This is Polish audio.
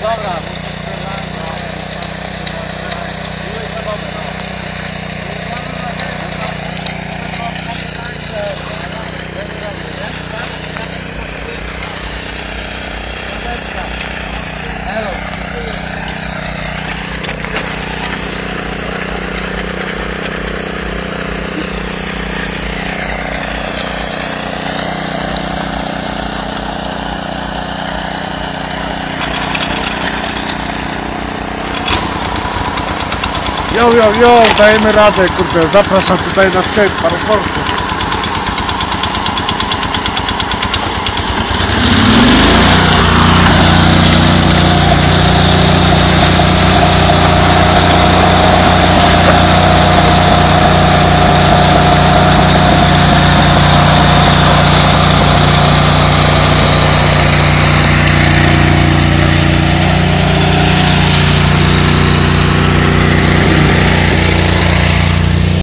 Motorrad. Jo, jo, jo, dajemy radę, kurde, zapraszam tutaj na sklep, aeroportu.